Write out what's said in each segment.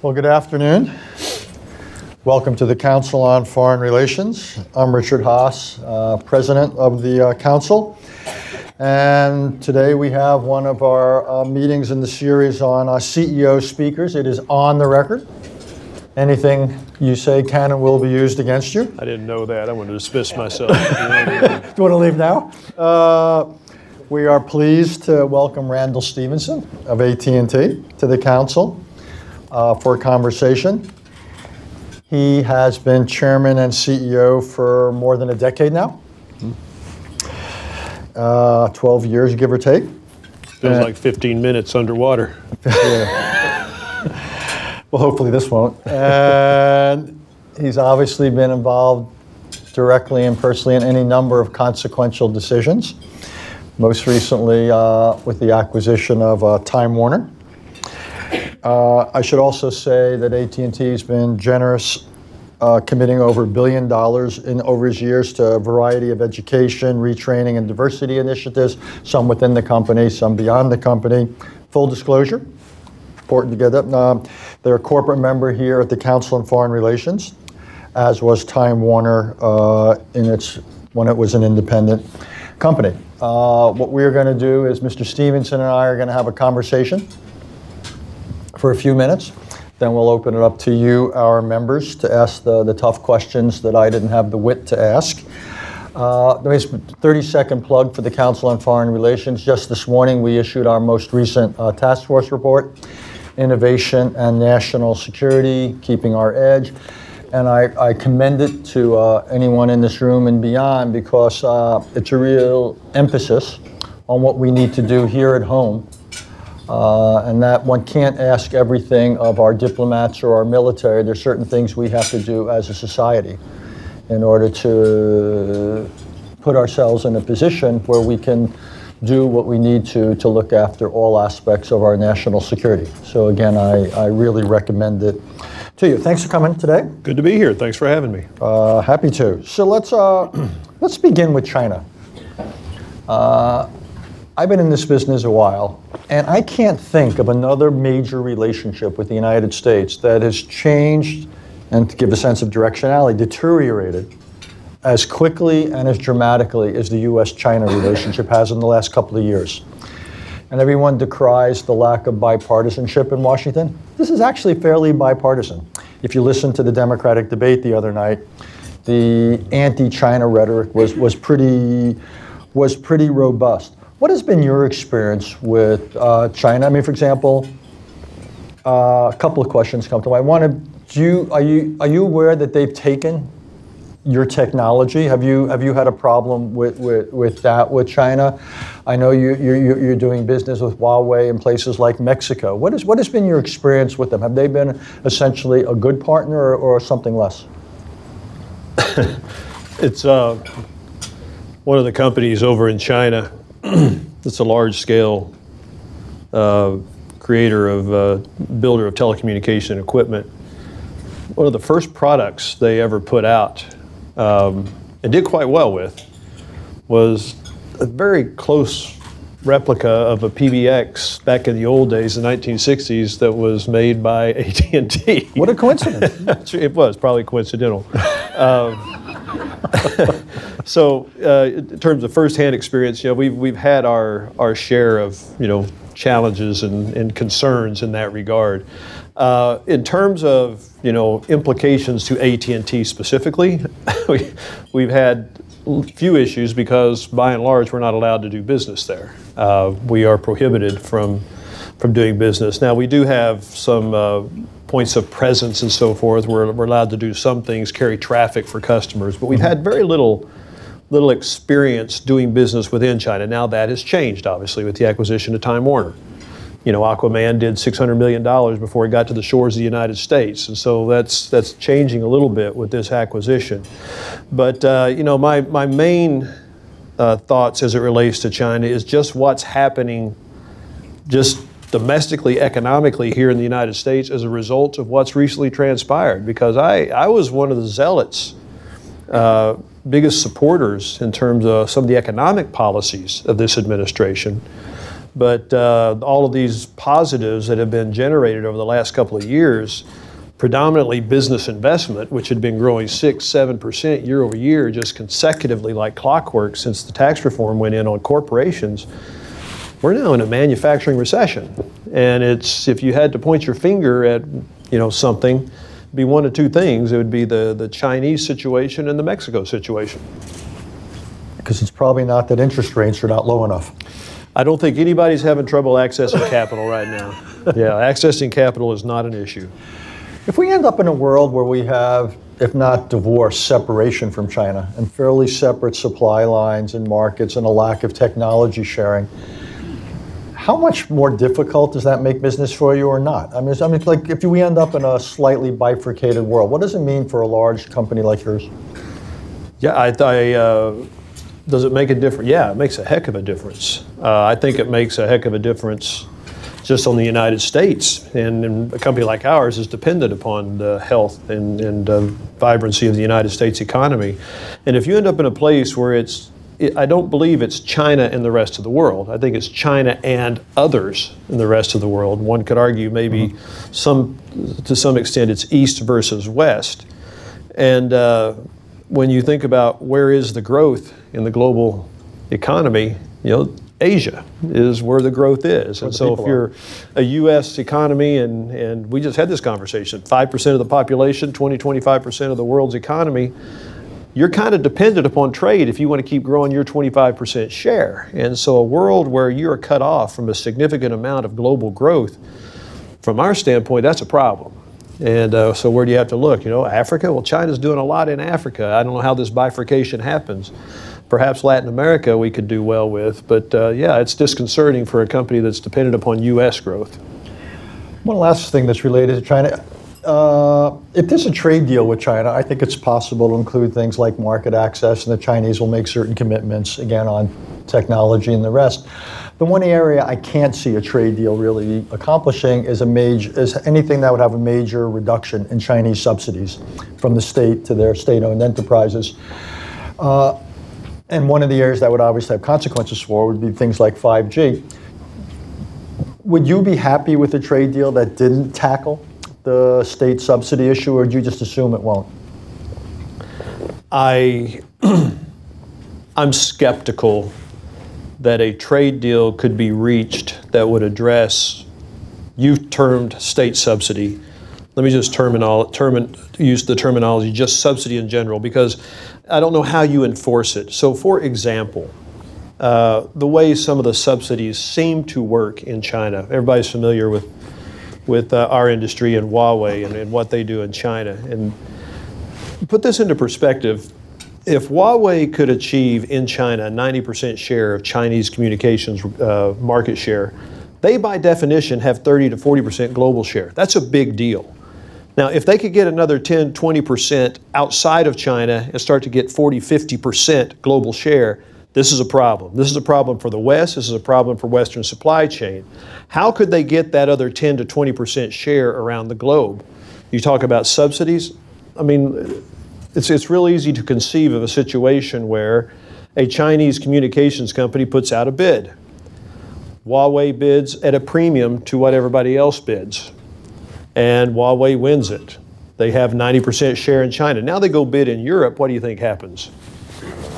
Well, good afternoon. Welcome to the Council on Foreign Relations. I'm Richard Haass, uh, President of the uh, Council. And today we have one of our uh, meetings in the series on uh, CEO speakers. It is on the record. Anything you say can and will be used against you. I didn't know that. I want to dismiss myself. Do you want to leave now? Uh, we are pleased to welcome Randall Stephenson of AT&T to the council uh, for a conversation. He has been chairman and CEO for more than a decade now. Uh, 12 years, give or take. Feels like 15 minutes underwater. Well, hopefully this won't. And he's obviously been involved directly and personally in any number of consequential decisions. Most recently uh, with the acquisition of uh, Time Warner. Uh, I should also say that AT&T has been generous, uh, committing over a billion dollars in over his years to a variety of education, retraining, and diversity initiatives. Some within the company, some beyond the company. Full disclosure, important to get that. Um, they're a corporate member here at the Council on Foreign Relations, as was Time Warner uh, in its when it was an independent company. Uh, what we're going to do is Mr. Stephenson and I are going to have a conversation for a few minutes. Then we'll open it up to you, our members, to ask the, the tough questions that I didn't have the wit to ask. Uh, there's a 30 second plug for the Council on Foreign Relations. Just this morning, we issued our most recent uh, task force report Innovation and National Security, Keeping Our Edge. And I, I commend it to uh, anyone in this room and beyond because uh, it's a real emphasis on what we need to do here at home uh, and that one can't ask everything of our diplomats or our military. There are certain things we have to do as a society in order to put ourselves in a position where we can do what we need to to look after all aspects of our national security. So again, I, I really recommend it to you. Thanks for coming today. Good to be here. Thanks for having me. Uh, happy to. So let's uh, let's begin with China. Uh, I've been in this business a while, and I can't think of another major relationship with the United States that has changed and to give a sense of directionality, deteriorated as quickly and as dramatically as the US China relationship has in the last couple of years. And everyone decries the lack of bipartisanship in Washington. This is actually fairly bipartisan. If you listen to the Democratic debate the other night, the anti-China rhetoric was, was, pretty, was pretty robust. What has been your experience with uh, China? I mean, for example, uh, a couple of questions come to mind. One, do you, are, you, are you aware that they've taken your technology? Have you, have you had a problem with, with, with that with China? I know you, you, you're doing business with Huawei in places like Mexico. What, is, what has been your experience with them? Have they been essentially a good partner or, or something less? it's uh, one of the companies over in China it's a large scale uh, creator of uh, builder of telecommunication equipment. One of the first products they ever put out um, and did quite well with was a very close replica of a PBX back in the old days, the 1960s, that was made by AT&T. What a coincidence! it was probably coincidental. um, so, uh, in terms of firsthand experience, you know, we've we've had our our share of you know challenges and, and concerns in that regard. Uh, in terms of you know implications to AT&T specifically, we, we've had few issues because by and large we're not allowed to do business there. Uh, we are prohibited from from doing business. Now we do have some uh, points of presence and so forth. We're, we're allowed to do some things, carry traffic for customers, but we've had very little little experience doing business within China. Now that has changed, obviously, with the acquisition of Time Warner. You know, Aquaman did $600 million before it got to the shores of the United States, and so that's that's changing a little bit with this acquisition. But uh, you know, my my main uh, thoughts as it relates to China is just what's happening, just domestically, economically here in the United States as a result of what's recently transpired. Because I, I was one of the zealots, uh, biggest supporters in terms of some of the economic policies of this administration. But uh, all of these positives that have been generated over the last couple of years, predominantly business investment, which had been growing six, seven percent year over year, just consecutively like clockwork since the tax reform went in on corporations. We're now in a manufacturing recession, and it's if you had to point your finger at you know something, be one of two things. It would be the the Chinese situation and the Mexico situation. Because it's probably not that interest rates are not low enough. I don't think anybody's having trouble accessing capital right now. Yeah, accessing capital is not an issue. If we end up in a world where we have, if not divorce, separation from China and fairly separate supply lines and markets and a lack of technology sharing, how much more difficult does that make business for you or not? I mean, I mean, like if we end up in a slightly bifurcated world, what does it mean for a large company like yours? Yeah, I, I uh, does it make a difference? Yeah, it makes a heck of a difference. Uh, I think it makes a heck of a difference just on the United States. And, and, a company like ours is dependent upon the health and, and uh, vibrancy of the United States economy. And if you end up in a place where it's, it, I don't believe it's China and the rest of the world. I think it's China and others in the rest of the world. One could argue maybe mm-hmm. some, to some extent, it's East versus West. And uh, when you think about where is the growth in the global economy, you know, Asia is where the growth is. and so if you're are. a U.S. economy, and, and we just had this conversation, 5% of the population, 20, 25% of the world's economy, you're kind of dependent upon trade if you want to keep growing your 25% share. And so a world where you're cut off from a significant amount of global growth, from our standpoint, that's a problem. And uh, so where do you have to look? You know, Africa? Well, China's doing a lot in Africa. I don't know how this bifurcation happens. Perhaps Latin America we could do well with, but uh, yeah, it's disconcerting for a company that's dependent upon U.S. growth. One last thing that's related to China. Uh, if there's a trade deal with China, I think it's possible to include things like market access, and the Chinese will make certain commitments, again, on technology and the rest. The one area I can't see a trade deal really accomplishing is a major is anything that would have a major reduction in Chinese subsidies from the state to their state-owned enterprises. Uh, and one of the areas that would obviously have consequences for would be things like 5G. Would you be happy with a trade deal that didn't tackle the state subsidy issue, or do you just assume it won't? I I'm skeptical that a trade deal could be reached that would address, you've termed state subsidy. Let me just terminal, term, use the terminology, just subsidy in general, because I don't know how you enforce it. So, for example, uh, the way some of the subsidies seem to work in China, everybody's familiar with, with uh, our industry and Huawei and, and what they do in China. And put this into perspective if Huawei could achieve in China a 90% share of Chinese communications uh, market share, they by definition have 30 to 40% global share. That's a big deal. Now, if they could get another 10, 20% outside of China and start to get 40, 50% global share, this is a problem. This is a problem for the West. This is a problem for Western supply chain. How could they get that other 10 to 20% share around the globe? You talk about subsidies. I mean, it's, it's real easy to conceive of a situation where a Chinese communications company puts out a bid. Huawei bids at a premium to what everybody else bids. And Huawei wins it. They have 90% share in China. Now they go bid in Europe. What do you think happens?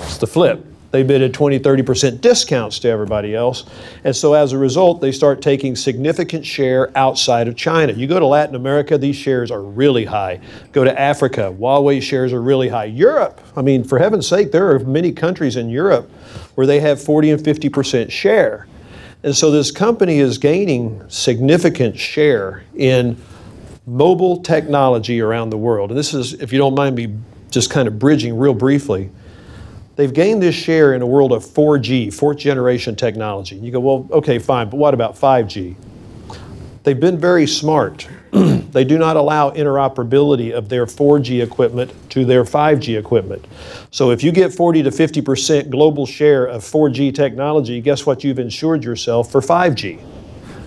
It's the flip. They bid at 20, 30% discounts to everybody else. And so as a result, they start taking significant share outside of China. You go to Latin America, these shares are really high. Go to Africa, Huawei shares are really high. Europe, I mean, for heaven's sake, there are many countries in Europe where they have 40 and 50% share. And so this company is gaining significant share in mobile technology around the world. And this is, if you don't mind me just kind of bridging real briefly, they've gained this share in a world of 4G, fourth generation technology. You go, well, okay, fine, but what about 5G? They've been very smart. they do not allow interoperability of their 4G equipment to their 5G equipment. So if you get 40 to 50% global share of 4G technology, guess what you've insured yourself for 5G?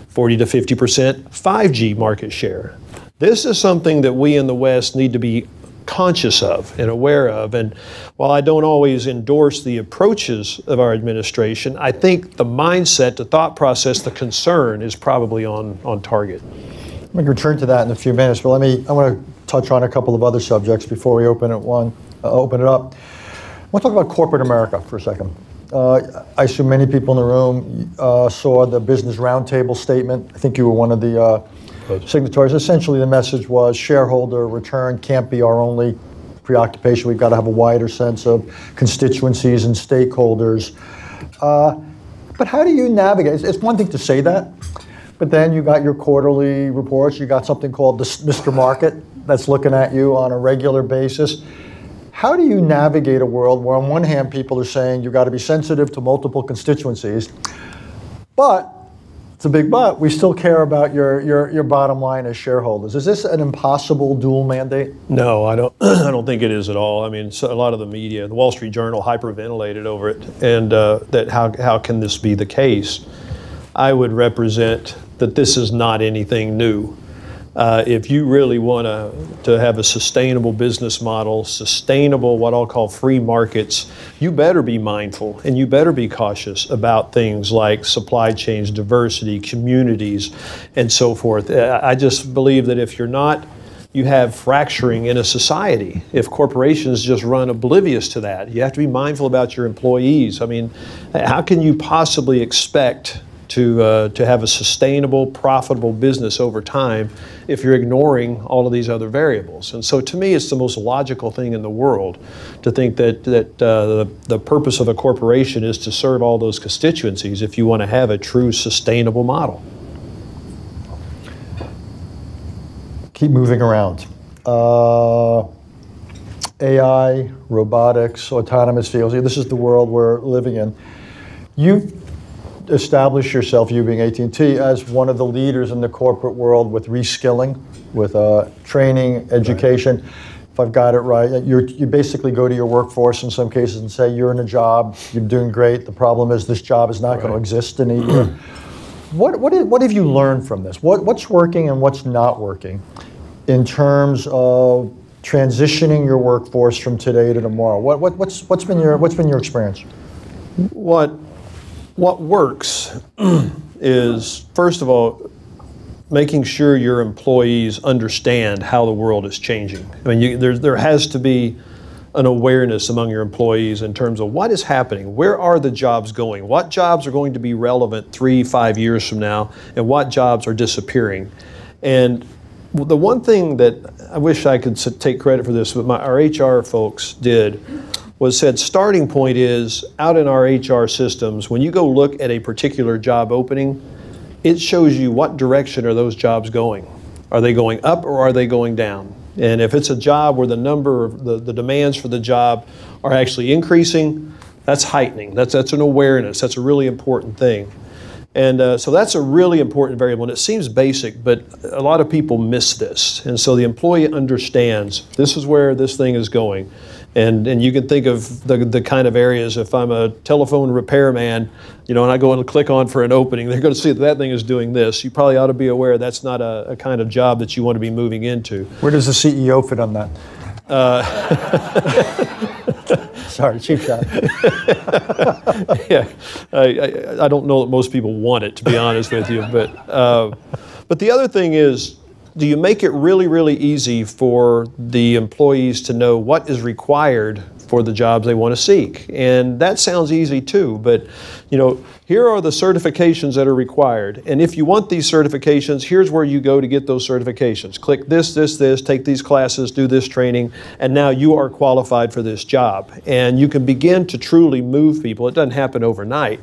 40 to 50% 5G market share. This is something that we in the West need to be conscious of and aware of. And while I don't always endorse the approaches of our administration, I think the mindset, the thought process, the concern is probably on, on target. I'm going to return to that in a few minutes, but let me, I want to touch on a couple of other subjects before we open it one, uh, open it up. I want to talk about corporate America for a second. Uh, I assume many people in the room uh, saw the Business Roundtable statement. I think you were one of the uh, signatories. Essentially, the message was shareholder return can't be our only preoccupation. We've got to have a wider sense of constituencies and stakeholders. Uh, but how do you navigate? It's, it's one thing to say that, but then you got your quarterly reports. You got something called the Mr. Market that's looking at you on a regular basis. How do you navigate a world where, on one hand, people are saying you've got to be sensitive to multiple constituencies, but it's a big but, we still care about your, your, your bottom line as shareholders. Is this an impossible dual mandate? No, I don't. I don't think it is at all. I mean, a lot of the media, the Wall Street Journal, hyperventilated over it, and uh, that how how can this be the case? I would represent that this is not anything new. Uh, if you really want to to have a sustainable business model, sustainable what I'll call free markets, you better be mindful and you better be cautious about things like supply chains, diversity, communities, and so forth. Uh, I just believe that if you're not you have fracturing in a society if corporations just run oblivious to that. You have to be mindful about your employees. I mean, how can you possibly expect to, uh, to have a sustainable, profitable business over time if you're ignoring all of these other variables. And so to me, it's the most logical thing in the world to think that, that uh, the, the purpose of a corporation is to serve all those constituencies if you want to have a true sustainable model. Keep moving around. Uh, AI, robotics, autonomous vehicles. This is the world we're living in. You've establish yourself, you being AT&T, as one of the leaders in the corporate world with reskilling, with uh, training, education. Right. If I've got it right, you you basically go to your workforce in some cases and say, you're in a job, you're doing great, the problem is this job is not right. going to exist in a year. what, what, what have you learned from this? What, what's working and what's not working in terms of transitioning your workforce from today to tomorrow? What, what, what's, what's, been your, what's been your experience? What what works is, first of all, making sure your employees understand how the world is changing. I mean, you, there, there has to be an awareness among your employees in terms of what is happening, where are the jobs going, what jobs are going to be relevant three, five years from now, and what jobs are disappearing. And the one thing that I wish I could take credit for this, but my, our HR folks did was said starting point is out in our HR systems, when you go look at a particular job opening, it shows you what direction are those jobs going. Are they going up or are they going down? And if it's a job where the number of the, the demands for the job are actually increasing, that's heightening. That's, that's an awareness. That's a really important thing. And uh, so that's a really important variable. And it seems basic, but a lot of people miss this. And so the employee understands this is where this thing is going. And, and you can think of the, the kind of areas, if I'm a telephone repairman, you know, and I go and click on for an opening, they're going to see that that thing is doing this. You probably ought to be aware that's not a, a kind of job that you want to be moving into. Where does the CEO fit on that? Uh, Sorry, cheap shot. yeah, I, I, I, don't know that most people want it, to be honest with you. But, uh, but the other thing is, do you make it really, really easy for the employees to know what is required for the jobs they want to seek? And that sounds easy too, but you know, here are the certifications that are required. And if you want these certifications, here's where you go to get those certifications. Click this, this, this, take these classes, do this training, and now you are qualified for this job. And you can begin to truly move people. It doesn't happen overnight,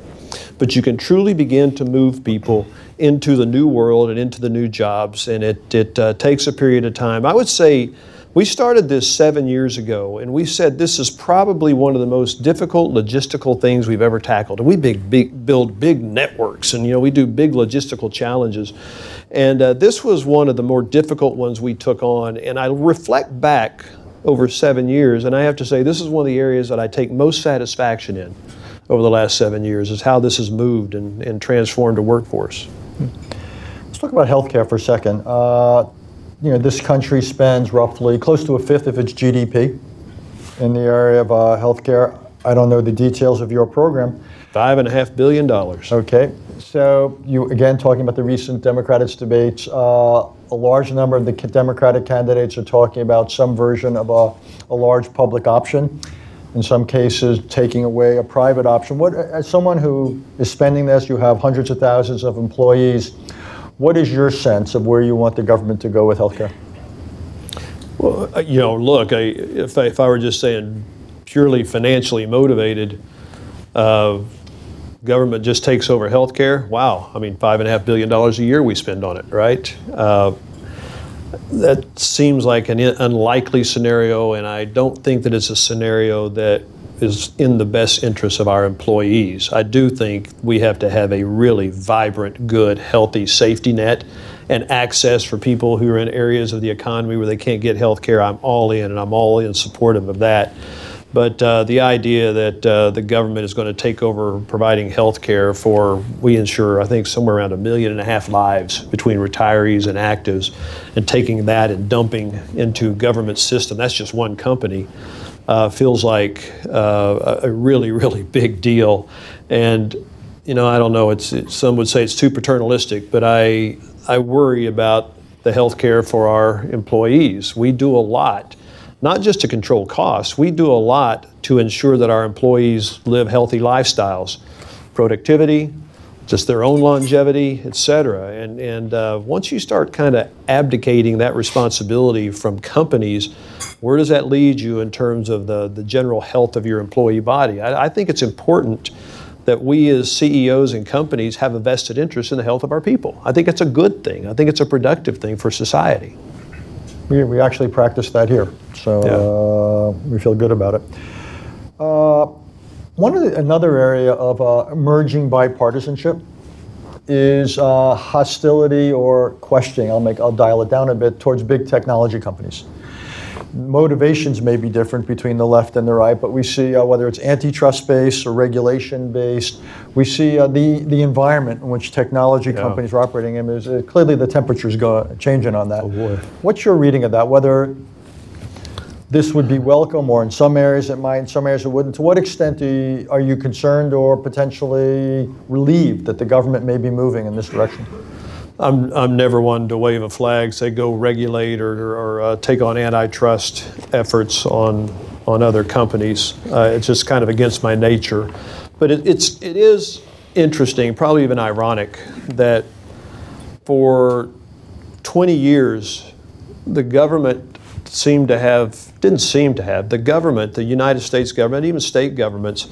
but you can truly begin to move people into the new world and into the new jobs, and it, it uh, takes a period of time. I would say we started this seven years ago, and we said this is probably one of the most difficult logistical things we've ever tackled. And we big, big, build big networks, and you know we do big logistical challenges. And uh, this was one of the more difficult ones we took on. And I reflect back over seven years, and I have to say this is one of the areas that I take most satisfaction in over the last seven years is how this has moved and, and transformed a workforce. Let's talk about healthcare for a second. Uh, you know, this country spends roughly close to a fifth of its GDP in the area of uh, healthcare. I don't know the details of your program. Five and a half billion dollars. Okay, so you again talking about the recent Democrats debates. Uh, a large number of the Democratic candidates are talking about some version of a, a large public option. In some cases, taking away a private option. What, as someone who is spending this, you have hundreds of thousands of employees. What is your sense of where you want the government to go with healthcare? Well, uh, you know, look, I, if, I, if I were just saying purely financially motivated, uh, government just takes over healthcare. Wow, I mean, five and a half billion dollars a year we spend on it, right? Uh, that seems like an unlikely scenario, and I don't think that it's a scenario that is in the best interest of our employees. I do think we have to have a really vibrant, good, healthy safety net and access for people who are in areas of the economy where they can't get health care. I'm all in, and I'm all in supportive of that. But uh, the idea that uh, the government is going to take over providing health care for, we insure, I think, somewhere around a million and a half lives between retirees and actives, and taking that and dumping into government system, that's just one company, uh, feels like uh, a really, really big deal. And, you know, I don't know, it's, it, some would say it's too paternalistic, but I, I worry about the health care for our employees. We do a lot not just to control costs, we do a lot to ensure that our employees live healthy lifestyles, productivity, just their own longevity, et cetera. And, and uh, once you start kind of abdicating that responsibility from companies, where does that lead you in terms of the, the general health of your employee body? I, I think it's important that we as CEOs and companies have a vested interest in the health of our people. I think it's a good thing. I think it's a productive thing for society. We, we actually practice that here, so Yeah. uh, we feel good about it. Uh, one of the, another area of uh, emerging bipartisanship is uh, hostility or questioning. I'll make I'll dial it down a bit towards big technology companies. Motivations may be different between the left and the right, but we see uh, whether it's antitrust based or regulation based, we see uh, the the environment in which technology Yeah. companies are operating in is uh, clearly the temperature's go, changing on that. Oh. What's your reading of that? Whether this would be welcome, or in some areas it might, in some areas it wouldn't. To what extent do you, are you concerned or potentially relieved that the government may be moving in this direction? I'm, I'm never one to wave a flag, say go regulate or, or uh, take on antitrust efforts on, on other companies. Uh, it's just kind of against my nature. But it, it's, it is interesting, probably even ironic, that for 20 years, the government seemed to have, didn't seem to have, the government, the United States government, even state governments,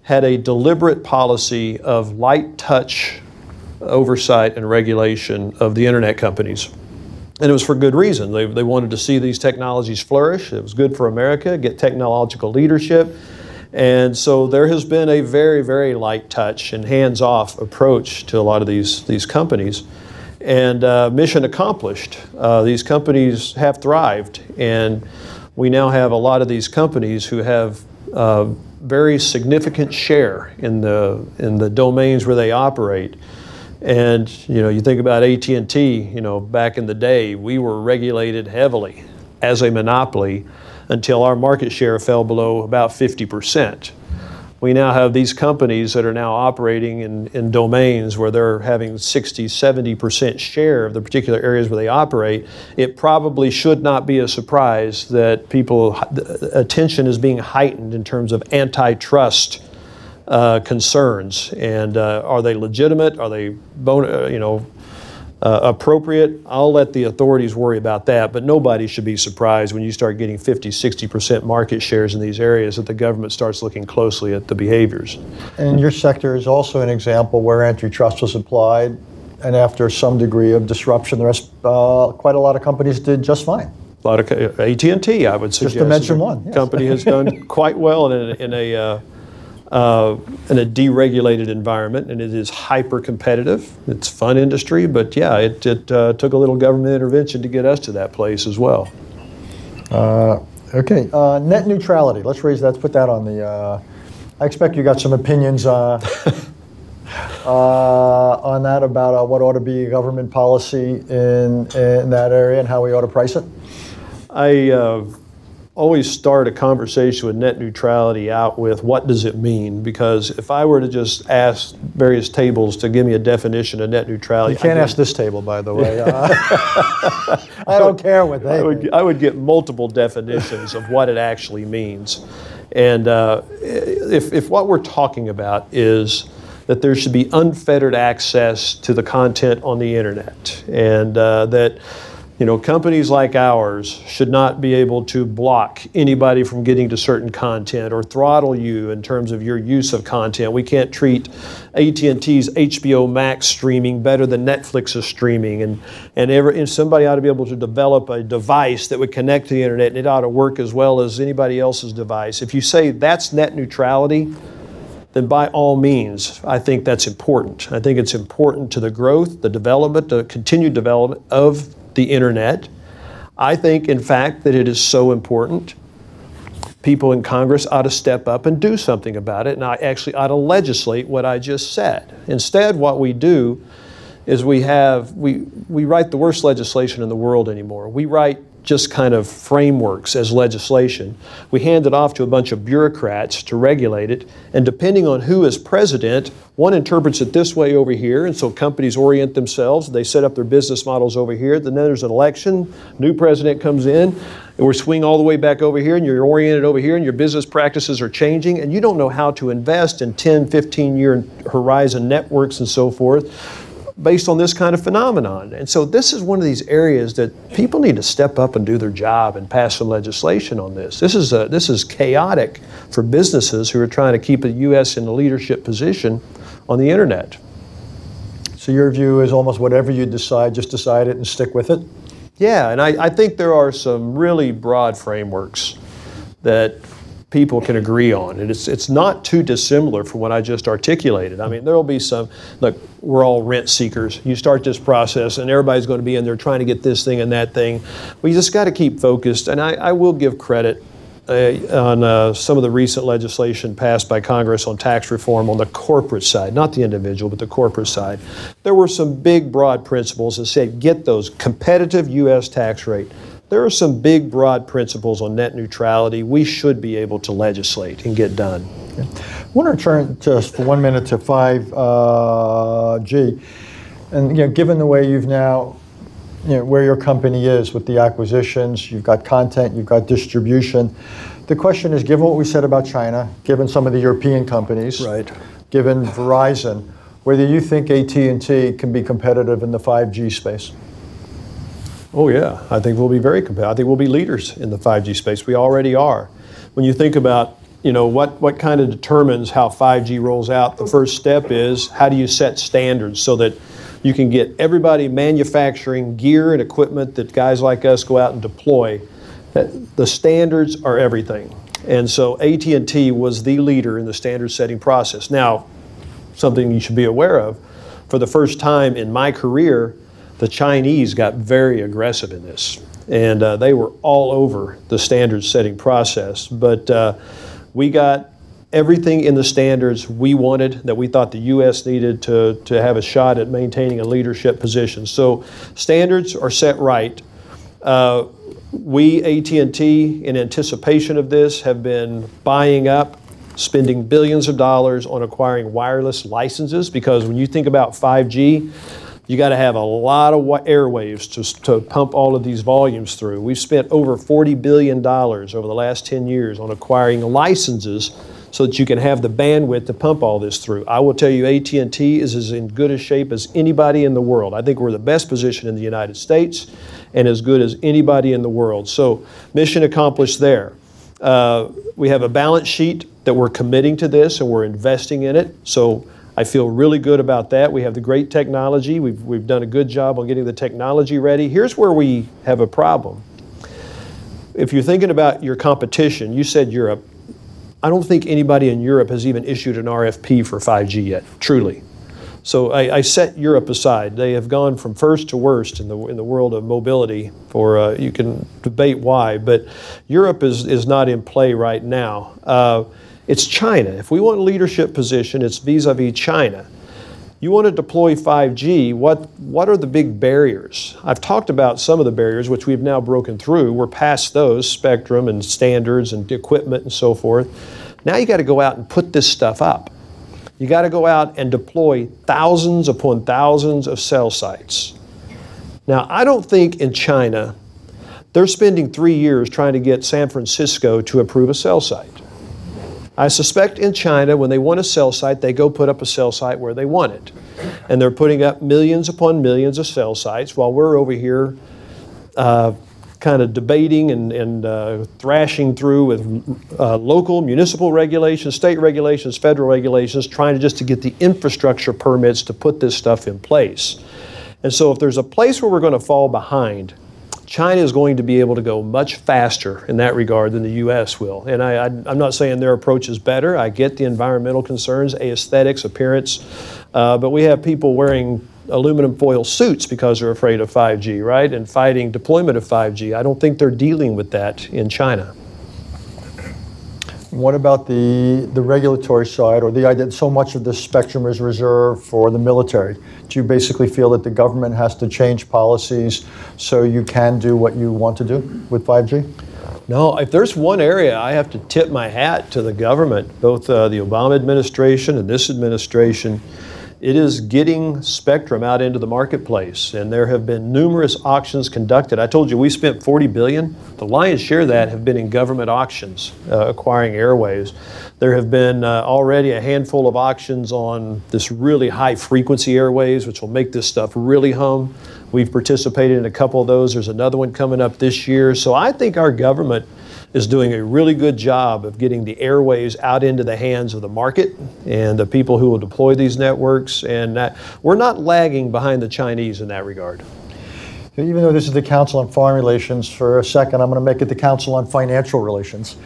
had a deliberate policy of light touch oversight and regulation of the internet companies. And it was for good reason. They, they wanted to see these technologies flourish. It was good for America, get technological leadership. And so there has been a very, very light touch and hands off approach to a lot of these, these companies. And uh, mission accomplished. Uh, these companies have thrived. And we now have a lot of these companies who have uh, very significant share in the, in the domains where they operate. And you know, you think about AT&T. You know, back in the day, we were regulated heavily as a monopoly until our market share fell below about 50 percent. We now have these companies that are now operating in, in domains where they're having 60, 70 percent share of the particular areas where they operate. It probably should not be a surprise that people attention is being heightened in terms of antitrust uh, concerns and uh, are they legitimate? Are they bon- uh, you know uh, appropriate? I'll let the authorities worry about that, but nobody should be surprised when you start getting 50, 60 percent market shares in these areas that the government starts looking closely at the behaviors. And your sector is also an example where antitrust was applied, and after some degree of disruption, the rest, uh, quite a lot of companies did just fine. A lot of AT&T, I would suggest, just to mention one, yes. company has done quite well in a, in a uh, in a deregulated environment, and it is hyper competitive. It's fun industry, but yeah, it, it uh, took a little government intervention to get us to that place as well. Uh, okay, uh, net neutrality. Let's raise that. Put that on the. Uh, I expect you got some opinions uh, uh, on that about uh, what ought to be government policy in, in that area and how we ought to price it? I uh, always start a conversation with net neutrality out with what does it mean? Because if I were to just ask various tables to give me a definition of net neutrality, You can't ask this table, by the way. Uh, I don't care what they I would. I would get multiple definitions of what it actually means. And uh, if, if what we're talking about is that there should be unfettered access to the content on the internet, and uh, that you know companies like ours should not be able to block anybody from getting to certain content or throttle you in terms of your use of content. We can't treat AT&T's HBO Max streaming better than Netflix's streaming, and and, every, and somebody ought to be able to develop a device that would connect to the internet, and it ought to work as well as anybody else's device. If you say that's net neutrality, then by all means, I think that's important. I think it's important to the growth, the development, the continued development of the internet. I think, in fact, that it is so important. People in Congress ought to step up and do something about it, and I actually ought to legislate what I just said. Instead, what we do is we have we we write the worst legislation in the world anymore. We write just kind of frameworks as legislation. We hand it off to a bunch of bureaucrats to regulate it, and depending on who is president, one interprets it this way over here, and so companies orient themselves. They set up their business models over here. Then there's an election, new president comes in, and we're swinging all the way back over here, and you're oriented over here, and your business practices are changing, and you don't know how to invest in 10, 15 year horizon networks and so forth based on this kind of phenomenon. And so this is one of these areas that people need to step up and do their job and pass some legislation on this. This is a, this is chaotic for businesses who are trying to keep the U.S. in a leadership position on the internet. So your view is almost whatever you decide, just decide it and stick with it? Yeah, and I, I think there are some really broad frameworks that people can agree on. And it's, it's not too dissimilar from what I just articulated. I mean, there will be some, look, we're all rent seekers. You start this process, and everybody's going to be in there trying to get this thing and that thing. We just got to keep focused. And I, I will give credit uh, on uh, some of the recent legislation passed by Congress on tax reform on the corporate side, not the individual, but the corporate side. There were some big, broad principles that said get those competitive U.S. tax rate. There are some big, broad principles on net neutrality we should be able to legislate and get done. I want to return just for one minute to 5G. Uh, and you know, given the way you've now, you know, where your company is with the acquisitions, you've got content, you've got distribution. The question is, given what we said about China, given some of the European companies, Right. given Verizon, whether you think AT&T can be competitive in the 5G space. Oh, yeah. I think we'll be very competitive. I think we'll be leaders in the 5G space. We already are. When you think about you know what, what kind of determines how 5G rolls out, the first step is how do you set standards so that you can get everybody manufacturing gear and equipment that guys like us go out and deploy. Uh, the standards are everything. And so AT&T was the leader in the standard setting process. Now, something you should be aware of, for the first time in my career, the Chinese got very aggressive in this, and uh, they were all over the standard setting process. But uh, we got everything in the standards we wanted that we thought the U.S. needed to, to have a shot at maintaining a leadership position. So standards are set right. Uh, we, AT&T, in anticipation of this, have been buying up, spending billions of dollars on acquiring wireless licenses because when you think about 5G, you got to have a lot of airwaves to, to pump all of these volumes through. We've spent over $40 billion over the last 10 years on acquiring licenses so that you can have the bandwidth to pump all this through. I will tell you AT&T is as in good a shape as anybody in the world. I think we're the best position in the United States and as good as anybody in the world. So mission accomplished there. Uh, we have a balance sheet that we're committing to this and we're investing in it. So I feel really good about that. We have the great technology. We've, we've done a good job on getting the technology ready. Here's where we have a problem. If you're thinking about your competition, you said Europe. I don't think anybody in Europe has even issued an RFP for 5G yet, truly. So I, I set Europe aside. They have gone from first to worst in the, in the world of mobility, For uh, you can debate why, but Europe is, is not in play right now. Uh, it's China. If we want leadership position, it's vis a vis China. you want to deploy 5G, what, what are the big barriers? I've talked about some of the barriers, which we've now broken through. We're past those, spectrum and standards and equipment and so forth. Now you got to go out and put this stuff up. You got to go out and deploy thousands upon thousands of cell sites. Now, I don't think in China they're spending three years trying to get San Francisco to approve a cell site. I suspect in China, when they want a cell site, they go put up a cell site where they want it. And they're putting up millions upon millions of cell sites while we're over here uh, kind of debating and, and uh, thrashing through with uh, local, municipal regulations, state regulations, federal regulations, trying to just to get the infrastructure permits to put this stuff in place. And so if there's a place where we're going to fall behind, China is going to be able to go much faster in that regard than the U.S. will. And I, am not saying their approach is better. I get the environmental concerns, aesthetics, appearance, uh, but we have people wearing aluminum foil suits because they're afraid of 5G, right? And fighting deployment of 5G. I don't think they're dealing with that in China. What about the, the regulatory side or the idea that so much of the spectrum is reserved for the military? Do you basically feel that the government has to change policies so you can do what you want to do with 5G? No, if there's one area I have to tip my hat to the government, both uh, the Obama administration and this administration, it is getting spectrum out into the marketplace and there have been numerous auctions conducted. I told you we spent 40 billion. The lion's share of that have been in government auctions uh, acquiring airwaves there have been uh, already a handful of auctions on this really high frequency airwaves which will make this stuff really hum. We've participated in a couple of those. There's another one coming up this year. So i think our government is doing a really good job of getting the airwaves out into the hands of the market and the people who will deploy these networks. And that, we're not lagging behind the Chinese in that regard. Even though this is the Council on Foreign Relations, for a second, I'm going to make it the Council on Financial Relations.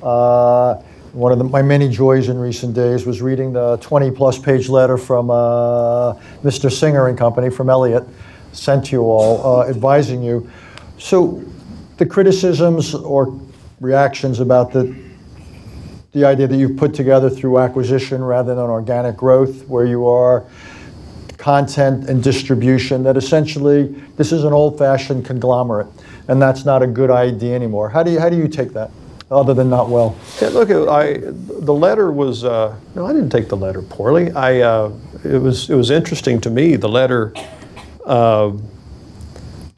Uh, one of the, my many joys in recent days was reading the 20 plus page letter from uh, Mr. Singer and Company from Elliott, sent to you all, uh, advising you. So the criticisms or reactions about the the idea that you've put together through acquisition rather than organic growth, where you are content and distribution, that essentially this is an old-fashioned conglomerate, and that's not a good idea anymore. How do you, how do you take that, other than not well? Yeah, look, I, the letter was, uh, no, I didn't take the letter poorly. I, uh, it, was, it was interesting to me. The letter uh,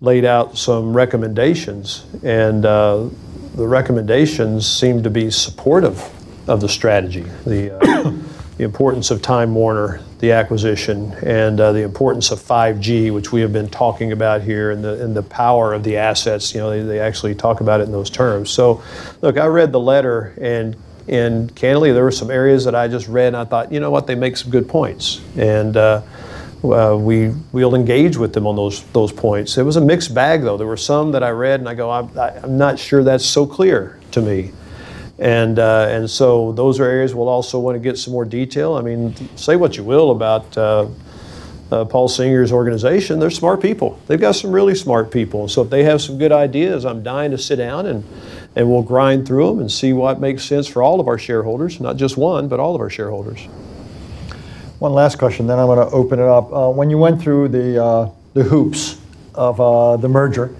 laid out some recommendations, and uh, the recommendations seem to be supportive of the strategy, the, uh, the importance of Time Warner, the acquisition, and uh, the importance of 5G, which we have been talking about here, and the, and the power of the assets. You know, they, they actually talk about it in those terms. So, look, I read the letter, and and candidly, there were some areas that I just read, and I thought, you know what, they make some good points, and. Uh, uh, we we'll engage with them on those those points. It was a mixed bag though. There were some that I read and I go, I'm, I'm not sure that's so clear to me, and uh, and so those are areas we'll also want to get some more detail. I mean, say what you will about. Uh, uh, Paul Singer's organization, they're smart people. They've got some really smart people. So if they have some good ideas, I'm dying to sit down and, and we'll grind through them and see what makes sense for all of our shareholders, not just one, but all of our shareholders. One last question, then I'm going to open it up. Uh, when you went through the, uh, the hoops of uh, the merger,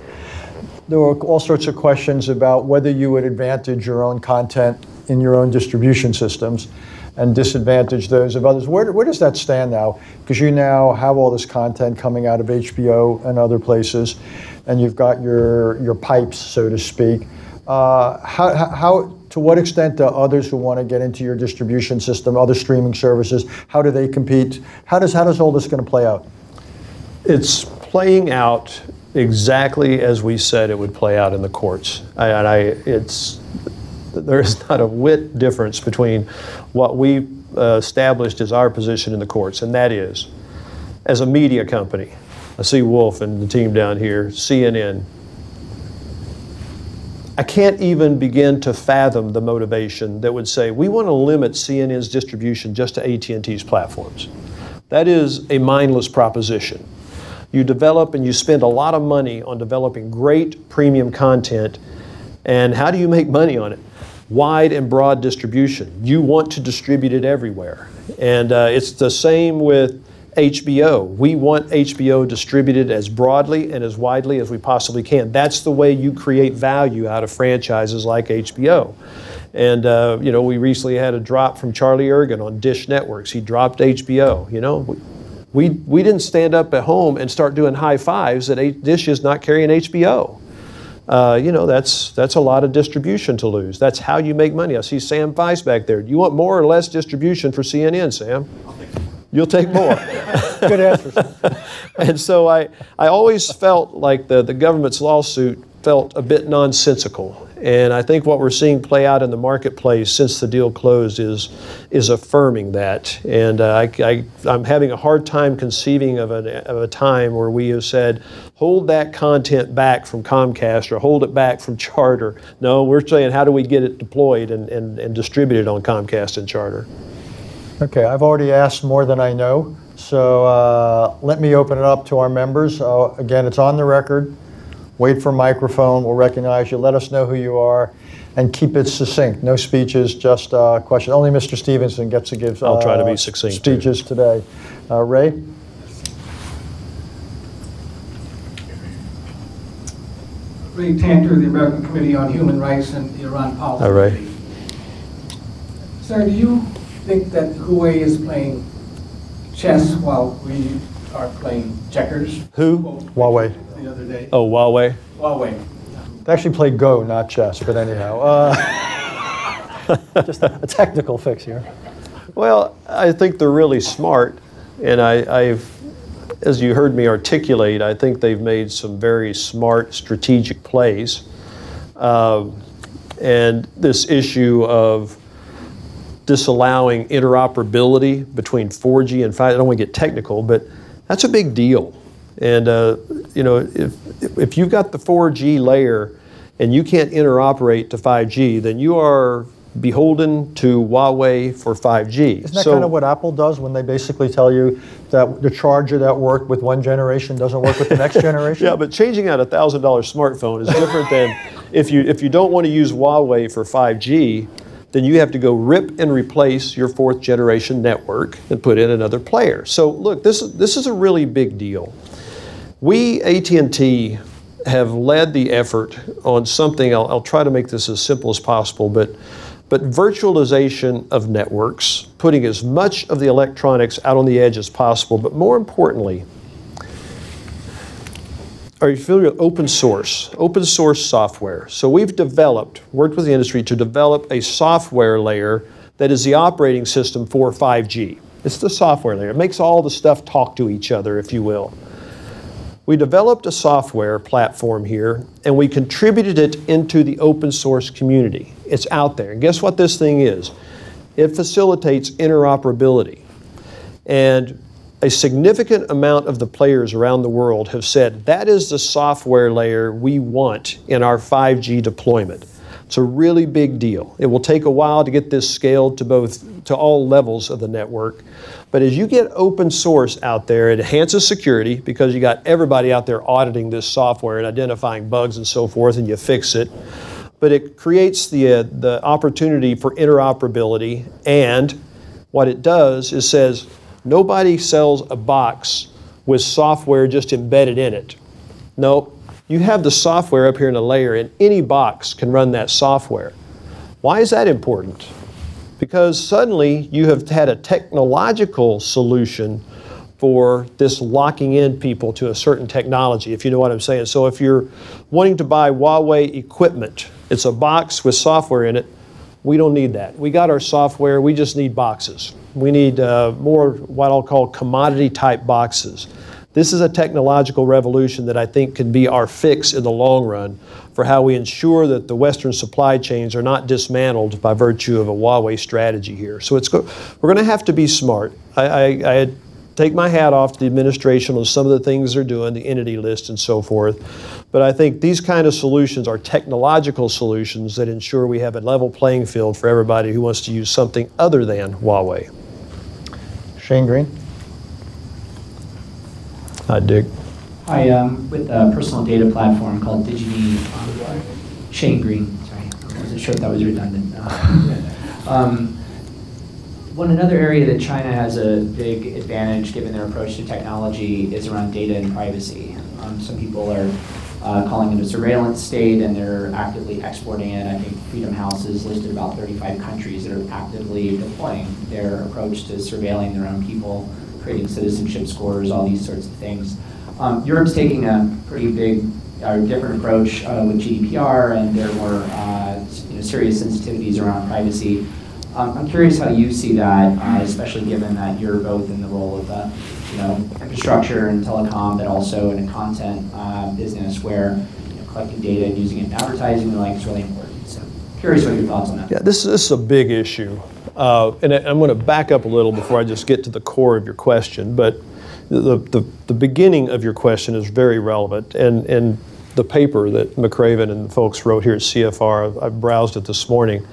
there were all sorts of questions about whether you would advantage your own content in your own distribution systems and disadvantage those of others. Where, where does that stand now? Because you now have all this content coming out of HBO and other places, and you've got your, your pipes, so to speak. Uh, how, how, to what extent do others who want to get into your distribution system, other streaming services, how do they compete? How does, how does all this going to play out? It's playing out exactly as we said it would play out in the courts. And I, it's, there's not a whit difference between what we uh, established as our position in the courts, and that is, as a media company, I see Wolf and the team down here, CNN, I can't even begin to fathom the motivation that would say we want to limit CNN's distribution just to AT&T's platforms. That is a mindless proposition. You develop and you spend a lot of money on developing great premium content, and how do you make money on it? Wide and broad distribution. You want to distribute it everywhere. And uh, it's the same with HBO. We want HBO distributed as broadly and as widely as we possibly can. That's the way you create value out of franchises like HBO. And uh, you know, we recently had a drop from Charlie Ergen on Dish Networks. He dropped HBO. You know, we, we, we didn't stand up at home and start doing high fives that Dish is not carrying HBO. Uh, you know, that's, that's a lot of distribution to lose. That's how you make money. I see Sam Feist back there. Do you want more or less distribution for CNN, Sam? You'll take more. Good answer. and so I, I always felt like the, the government's lawsuit felt a bit nonsensical. And I think what we're seeing play out in the marketplace since the deal closed is, is affirming that. And uh, I, I, I'm having a hard time conceiving of, an, of a time where we have said, hold that content back from Comcast or hold it back from Charter. No, we're saying, how do we get it deployed and, and, and distributed on Comcast and Charter? Okay, I've already asked more than I know, so uh, let me open it up to our members. Uh, again, it's on the record. Wait for a microphone. We'll recognize you. Let us know who you are, and keep it succinct. No speeches, just uh, questions. Only Mr. Stephenson gets to give. I'll try to be uh, succinct, too. Speeches today. Uh, Ray. Ray Tanter, the American Committee on Human Rights and Iran Policy. Hi, Ray. Sir, do you think that Huawei is playing chess while we are playing checkers? Who? Huawei. The other day. Oh, Huawei. Huawei. They actually play Go, not chess, but anyhow. Uh, just a, a technical fix here. Well, I think they're really smart, and I, I've, as you heard me articulate, I think they've made some very smart strategic plays. Um, and this issue of disallowing interoperability between 4G and 5, I don't want to get technical, but that's a big deal. And uh, you know, if if you've got the 4G layer and you can't interoperate to 5G, then you are beholden to Huawei for 5G. Isn't that kind of what Apple does when they basically tell you that the charger that worked with one generation doesn't work with the next generation? Yeah, but changing out a thousand dollar smartphone is different than if you if you don't want to use Huawei for 5G, then you have to go rip and replace your fourth generation network and put in another player. So look, this is this is a really big deal. We AT&T have led the effort on something. I'll, I'll try to make this as simple as possible, but but virtualization of networks, putting as much of the electronics out on the edge as possible, but more importantly, are you familiar with open source? Open source software. So we've developed, worked with the industry to develop a software layer that is the operating system for 5G. It's the software layer. It makes all the stuff talk to each other, if you will. We developed a software platform here and we contributed it into the open source community. It's out there. And guess what this thing is? It facilitates interoperability. And a significant amount of the players around the world have said that is the software layer we want in our 5G deployment. It's a really big deal. It will take a while to get this scaled to both to all levels of the network. But as you get open source out there, it enhances security because you got everybody out there auditing this software and identifying bugs and so forth, and you fix it. But it creates the, uh, the opportunity for interoperability, and what it does is says nobody sells a box with software just embedded in it. No, you have the software up here in a layer, and any box can run that software. Why is that important? Because suddenly you have had a technological solution for this locking in people to a certain technology, if you know what I'm saying. So if you're wanting to buy Huawei equipment, it's a box with software in it. We don't need that. We got our software, we just need boxes. We need uh, more what I'll call commodity type boxes. This is a technological revolution that I think can be our fix in the long run for how we ensure that the Western supply chains are not dismantled by virtue of a Huawei strategy here. So it's go- we're going to have to be smart. I, I, I take my hat off to the administration on some of the things they're doing, the entity list and so forth. But I think these kind of solutions are technological solutions that ensure we have a level playing field for everybody who wants to use something other than Huawei. Shane Green. Hi, Dick. Hi, um, with a personal data platform called DigiD. Um, Shane Green, sorry, I wasn't sure if that was redundant. Uh, um, one another area that China has a big advantage given their approach to technology is around data and privacy. Um, some people are uh, calling it a surveillance state and they're actively exporting it. I think Freedom House has listed about 35 countries that are actively deploying their approach to surveilling their own people, creating citizenship scores, all these sorts of things. Um, Europe's taking a pretty big or different approach uh, with GDPR and there were uh, you know, serious sensitivities around privacy. Um, I'm curious how you see that, uh, especially given that you're both in the role of uh, you know, infrastructure and telecom, but also in a content uh, business where you know, collecting data and using it in advertising and like is really important. So curious what your thoughts on that. Yeah, this, this is a big issue. Uh, and I, I'm going to back up a little before I just get to the core of your question. But the, the, the beginning of your question is very relevant. And, and the paper that McRaven and the folks wrote here at CFR, I browsed it this morning,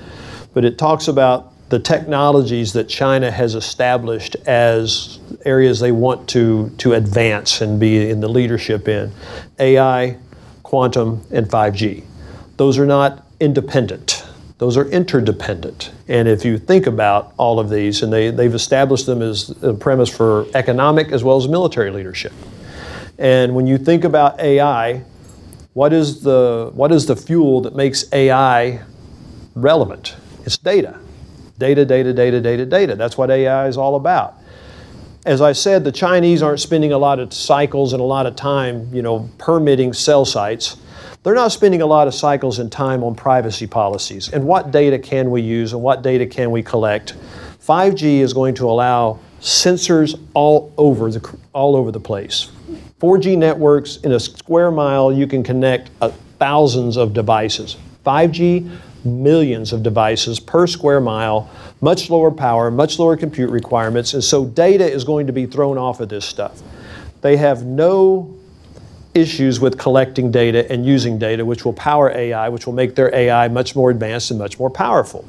but it talks about the technologies that China has established as areas they want to, to advance and be in the leadership in AI, quantum, and 5G. Those are not independent. Those are interdependent. And if you think about all of these, and they, they've established them as a premise for economic as well as military leadership. And when you think about AI, what is the, what is the fuel that makes AI relevant? It's data. Data, data, data, data, data. That's what AI is all about. As I said, the Chinese aren't spending a lot of cycles and a lot of time, you know, permitting cell sites. They're not spending a lot of cycles and time on privacy policies and what data can we use and what data can we collect. 5G is going to allow sensors all over the, all over the place. 4G networks in a square mile, you can connect uh, thousands of devices. 5G, millions of devices per square mile, much lower power, much lower compute requirements, and so data is going to be thrown off of this stuff. They have no issues with collecting data and using data, which will power AI, which will make their AI much more advanced and much more powerful.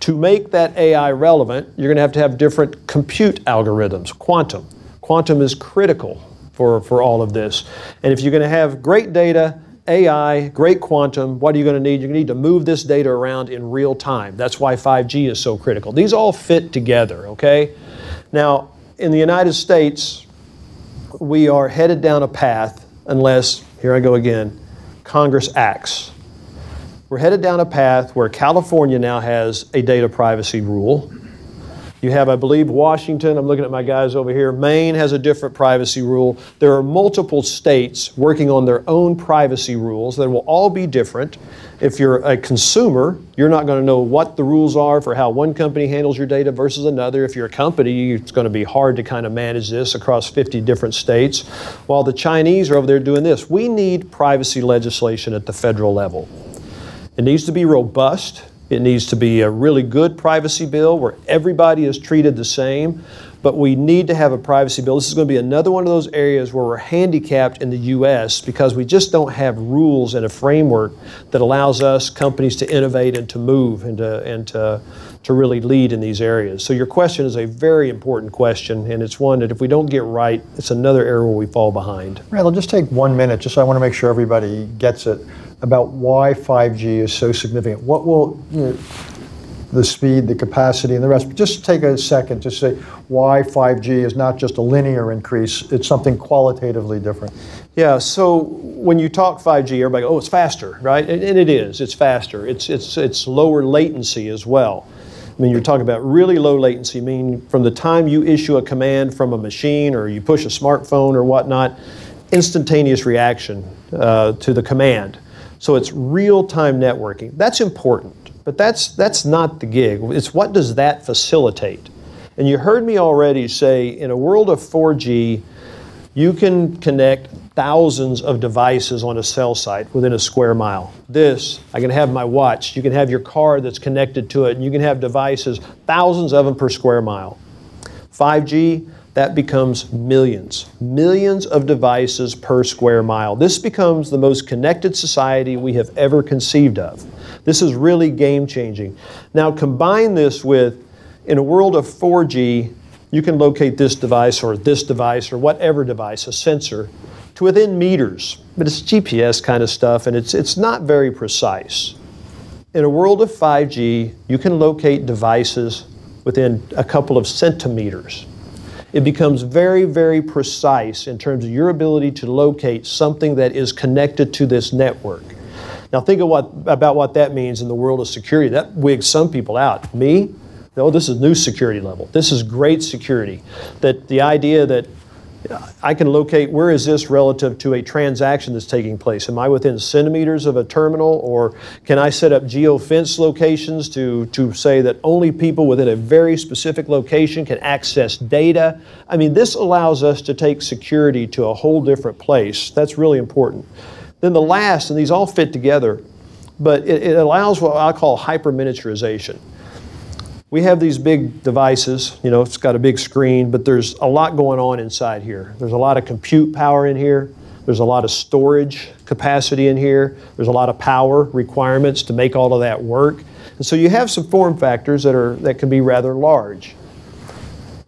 To make that AI relevant, you're going to have to have different compute algorithms, quantum. Quantum is critical for, for all of this. And if you're going to have great data, AI, great quantum, what are you going to need? You're going to need to move this data around in real time. That's why 5G is so critical. These all fit together, okay? Now, in the United States, we are headed down a path unless, here I go again, Congress acts. We're headed down a path where California now has a data privacy rule. You have, I believe, Washington, I'm looking at my guys over here. Maine has a different privacy rule. There are multiple states working on their own privacy rules that will all be different. If you're a consumer, you're not going to know what the rules are for how one company handles your data versus another. If you're a company, it's going to be hard to kind of manage this across 50 different states. While the Chinese are over there doing this, we need privacy legislation at the federal level. It needs to be robust. It needs to be a really good privacy bill where everybody is treated the same. But we need to have a privacy bill. This is going to be another one of those areas where we're handicapped in the U.S. because we just don't have rules and a framework that allows us companies to innovate and to move and to, and to, to really lead in these areas. So your question is a very important question, and it's one that if we don't get right, it's another area where we fall behind. Randall, just take one minute, just so I want to make sure everybody gets it, about why 5G is so significant. What will, you know, the speed, the capacity, and the rest. But just take a second to say why 5G is not just a linear increase, it's something qualitatively different. Yeah, so when you talk 5G, everybody goes, oh, it's faster, right? And, it is, it's faster. It's, it's, it's lower latency as well. I mean, you're talking about really low latency, meaning from the time you issue a command from a machine or you push a smartphone or whatnot, instantaneous reaction uh, to the command. So it's real-time networking. That's important. But that's, that's not the gig. It's what does that facilitate? And you heard me already say in a world of 4G, you can connect thousands of devices on a cell site within a square mile. This, I can have my watch, you can have your car that's connected to it, and you can have devices, thousands of them per square mile. 5G, that becomes millions, millions of devices per square mile. This becomes the most connected society we have ever conceived of. This is really game changing. Now, combine this with in a world of 4G, you can locate this device or this device or whatever device, a sensor, to within meters. But it's GPS kind of stuff and it's, it's not very precise. In a world of 5G, you can locate devices within a couple of centimeters. It becomes very, very precise in terms of your ability to locate something that is connected to this network. Now think what, about what that means in the world of security. That wigs some people out. Me? No, this is new security level. This is great security. That the idea that I can locate where is this relative to a transaction that's taking place. Am I within centimeters of a terminal, or can I set up geofence locations to, to say that only people within a very specific location can access data? I mean, this allows us to take security to a whole different place. That's really important. Then the last, and these all fit together, but it, it allows what I call hyperminiaturization we have these big devices, you know, it's got a big screen, but there's a lot going on inside here. There's a lot of compute power in here. There's a lot of storage capacity in here. There's a lot of power requirements to make all of that work. And so you have some form factors that, are, that can be rather large.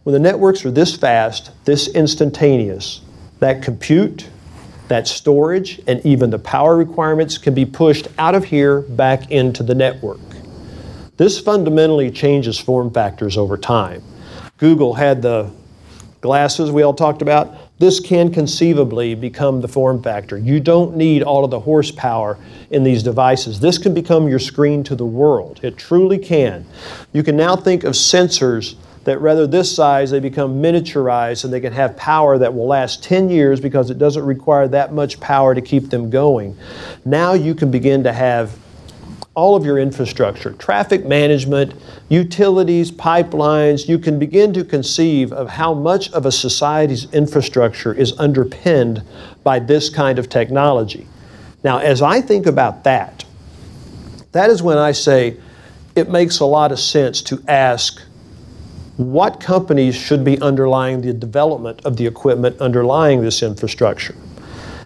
When the networks are this fast, this instantaneous, that compute, that storage, and even the power requirements can be pushed out of here back into the network. This fundamentally changes form factors over time. Google had the glasses we all talked about. This can conceivably become the form factor. You don't need all of the horsepower in these devices. This can become your screen to the world. It truly can. You can now think of sensors that rather this size, they become miniaturized and they can have power that will last 10 years because it doesn't require that much power to keep them going. Now you can begin to have all of your infrastructure, traffic management, utilities, pipelines, you can begin to conceive of how much of a society's infrastructure is underpinned by this kind of technology. Now, as I think about that, that is when I say it makes a lot of sense to ask what companies should be underlying the development of the equipment underlying this infrastructure.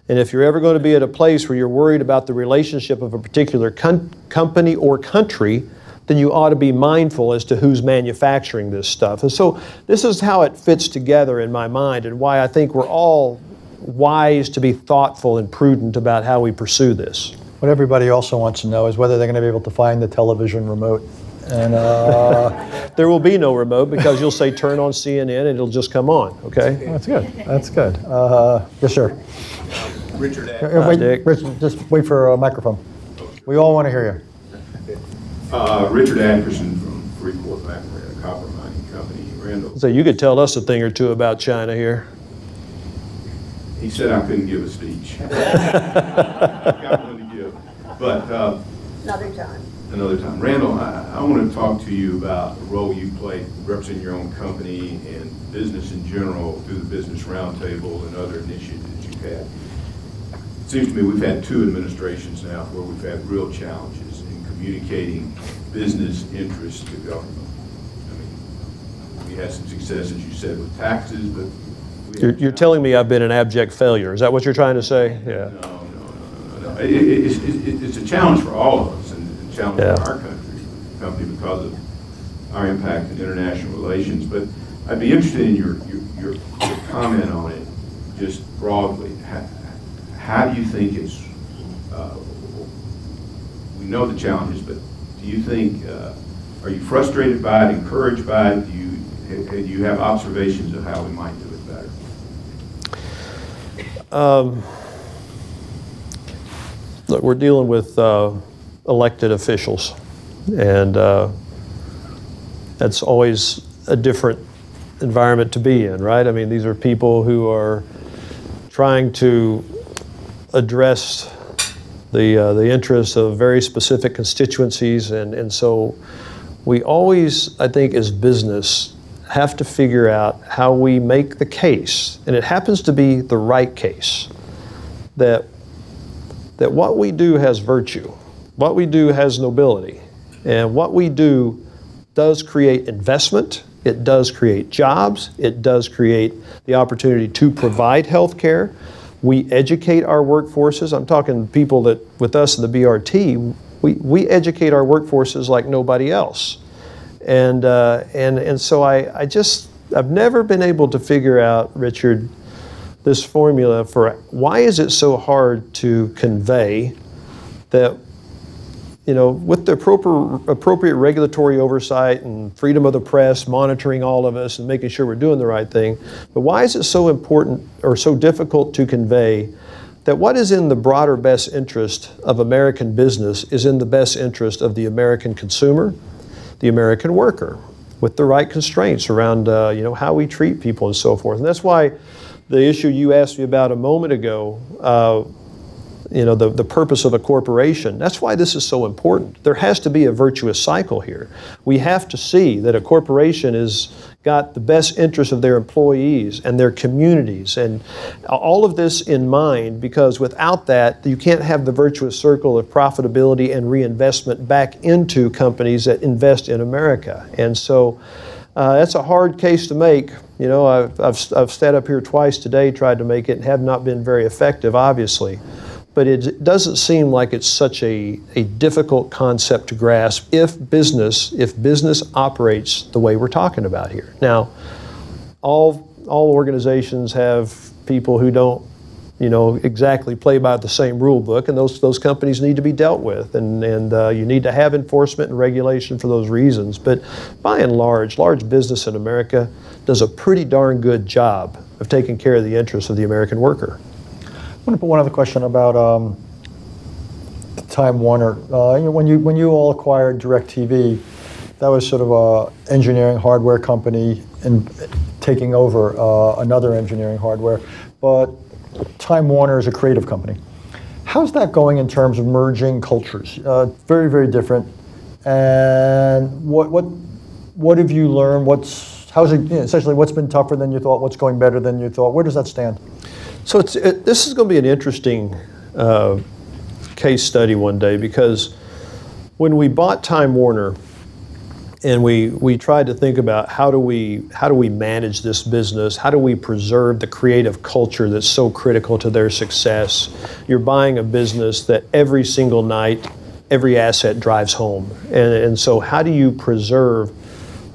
And if you're ever going to be at a place where you're worried about the relationship of a particular company or country, then you ought to be mindful as to who's manufacturing this stuff. And so this is how it fits together in my mind and why I think we're all wise to be thoughtful and prudent about how we pursue this. What everybody also wants to know is whether they're going to be able to find the television remote. And uh, there will be no remote because you'll say turn on CNN and it'll just come on. Okay. That's good. That's good. Uh, yes, sir. Richard Uh, Wait, Dick. Rich, just wait for a microphone. We all want to hear Uh, Richard Anderson from Freeport McMoRan, a copper mining company. Randall, So you could tell us a thing or two about China here. he said I couldn't give a speech. Got one to give. But uh, Another time. another time. Randall, I, I want to talk to you about the role you played representing your own company and business in general through the Business Roundtable and other initiatives you've had. It seems to me we've had two administrations now where we've had real challenges in communicating business interests to government. I mean, we had some success, as you said, with taxes, but. You're, you're telling me I've been an abject failure. Is that what you're trying to say? Yeah. no, no, no, no, no. It, it, it's, it, it's a challenge for all of us and a challenge Yeah. for our country, company because of our impact in international relations. But I'd be interested in your, your, your, your comment on it, just broadly. How, how do you think it's, uh, we know the challenges, but do you think, uh, are you frustrated by it, encouraged by it? Do you, do you have observations of how we might do it better? Um, look, we're dealing with uh, elected officials, and uh, that's always a different environment to be in, right? I mean, these are people who are trying to address the, uh, the interests of very specific constituencies, and, and so we always, I think, as business, have to figure out how we make the case, and it happens to be the right case, that, that what we do has virtue, what we do has nobility, and what we do does create investment, it does create jobs, it does create the opportunity to provide health care. We educate our workforces. I'm talking people that, with us in the BRT, we, we educate our workforces like nobody else. And, uh, and, and so I, I just, I've never been able to figure out, Richard, this formula for why is it so hard to convey that you know, with the appropriate, appropriate regulatory oversight and freedom of the press monitoring all of us and making sure we're doing the right thing, but why is it so important or so difficult to convey that what is in the broader best interest of American business is in the best interest of the American consumer, the American worker, with the right constraints around, uh, you know, how we treat people and so forth. And that's why the issue you asked me about a moment ago, uh, you know, the, the purpose of a corporation. That's why this is so important. There has to be a virtuous cycle here. We have to see that a corporation has got the best interest of their employees and their communities and all of this in mind because without that, you can't have the virtuous circle of profitability and reinvestment back into companies that invest in America. And so uh, that's a hard case to make. You know, I've, I've, I've sat up here twice today, tried to make it, and have not been very effective, obviously but it doesn't seem like it's such a, a difficult concept to grasp if business if business operates the way we're talking about here. Now, all all organizations have people who don't you know exactly play by the same rule book, and those those companies need to be dealt with, and and uh, you need to have enforcement and regulation for those reasons. But by and large, large business in America does a pretty darn good job of taking care of the interests of the American worker. Want to put one other question about um, Time Warner. Uh, you know, when you when you all acquired DirecTV, that was sort of a engineering hardware company and taking over uh, another engineering hardware. But Time Warner is a creative company. How's that going in terms of merging cultures? Uh, very very different. And what what what have you learned? What's how's it you know, essentially what's been tougher than you thought? What's going better than you thought? Where does that stand? So it, this is going to be an interesting uh, case study one day because when we bought Time Warner and we, we tried to think about how do we how do we manage this business? How do we preserve the creative culture that's so critical to their success? You're buying a business that every single night every asset drives home. And, and so how do you preserve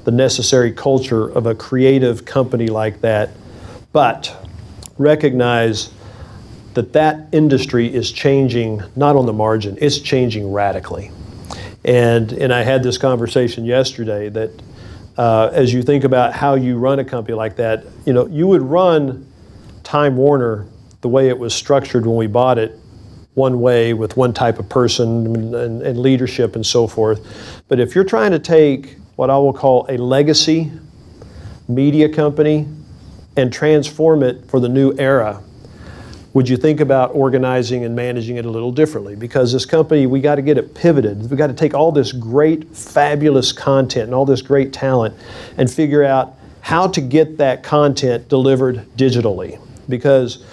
the necessary culture of a creative company like that? But recognize that that industry is changing not on the margin, it's changing radically. And, and I had this conversation yesterday that uh, as you think about how you run a company like that, you know, you would run Time Warner the way it was structured when we bought it, one way with one type of person and, and, and leadership and so forth. But if you're trying to take what I will call a legacy media company and transform it for the new era, would you think about organizing and managing it a little differently? Because this company, we got to get it pivoted. We got to take all this great, fabulous content and all this great talent and figure out how to get that content delivered digitally. Because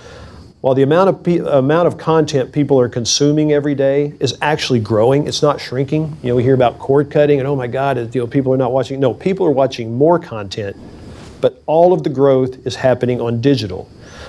while the amount of pe- amount of content people are consuming every day is actually growing, it's not shrinking. You know, we hear about cord cutting and oh my God, you know, people are not watching. No, people are watching more content but all of the growth is happening on digital.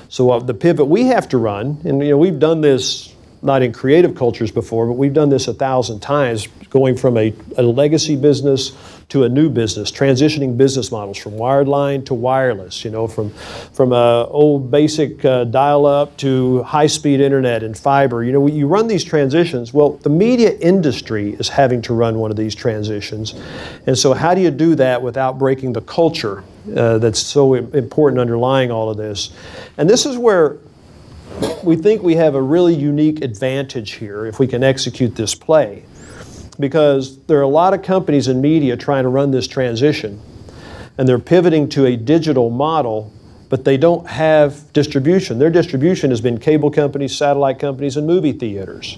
So uh, the pivot we have to run, and you know we've done this not in creative cultures before, but we've done this a thousand times, going from a, a legacy business to a new business, transitioning business models from wired line to wireless, you know, from, from a old basic uh, dial-up to high-speed internet and fiber. You know, you run these transitions. Well, the media industry is having to run one of these transitions. And so how do you do that without breaking the culture uh, that's so important underlying all of this? And this is where we think we have a really unique advantage here if we can execute this play because there are a lot of companies in media trying to run this transition and they're pivoting to a digital model but they don't have distribution. Their distribution has been cable companies satellite companies and movie theaters.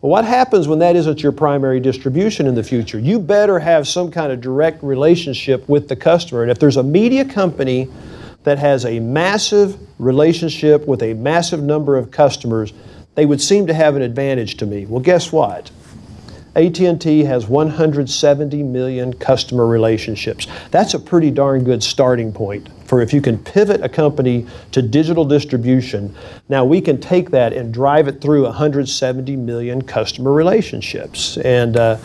Well, what happens when that isn't your primary distribution in the future? You better have some kind of direct relationship with the customer and if there's a media company that has a massive relationship with a massive number of customers they would seem to have an advantage to me. Well guess what AT&T has 170 million customer relationships. That's a pretty darn good starting point for if you can pivot a company to digital distribution. Now we can take that and drive it through 170 million customer relationships. And uh,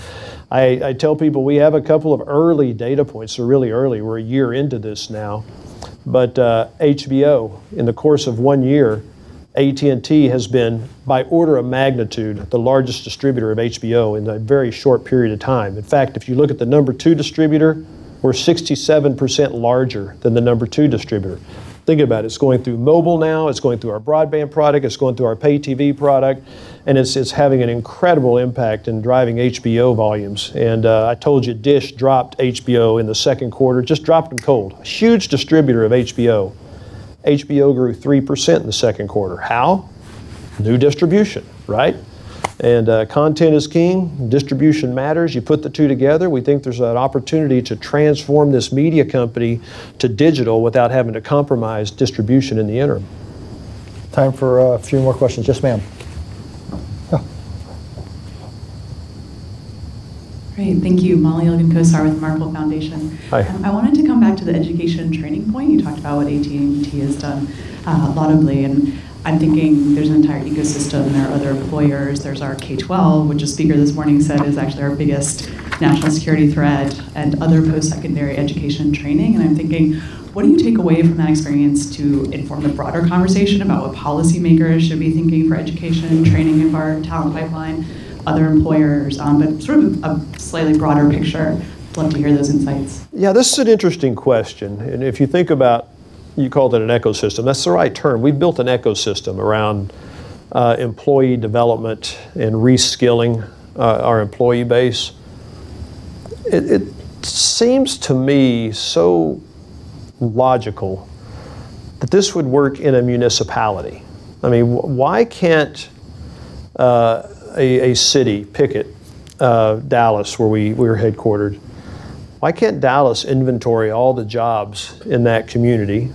I, I, tell people we have a couple of early data points. They're really early. We're a year into this now. But uh, HBO, in the course of one year, AT&T has been, by order of magnitude, the largest distributor of HBO in a very short period of time. In fact, if you look at the number two distributor, we're 67% larger than the number two distributor. Think about it. It's going through mobile now. It's going through our broadband product. It's going through our pay TV product, and it's it's having an incredible impact in driving HBO volumes. And uh, I told you, Dish dropped HBO in the second quarter, just dropped them cold. A huge distributor of HBO. HBO grew three percent in the second quarter. How? New distribution, right? And uh, content is king, distribution matters. You put the two together, we think there's an opportunity to transform this media company to digital without having to compromise distribution in the interim. Time for uh, a few more questions. Yes, ma'am. Great, thank you. Molly Elgin Cossart with Markle Foundation. Hi. Um, I wanted to come back to the education training point. You talked about what AT&T has done uh, laudably, and I'm thinking there's an entire ecosystem. There are other employers. There's our K-12, which a speaker this morning said is actually our biggest national security threat, and other post-secondary education training. And I'm thinking, what do you take away from that experience to inform the broader conversation about what policymakers should be thinking for education training of our talent pipeline? other employers, um, but sort of a slightly broader picture. Love to hear those insights. Yeah, this is an interesting question. And if you think about, you called it an ecosystem, that's the right term. We've built an ecosystem around uh, employee development and reskilling uh, our employee base. It, it seems to me so logical that this would work in a municipality. I mean, why can't uh, a, a city, pick it, uh, Dallas, where we, we were headquartered, why can't Dallas inventory all the jobs in that community?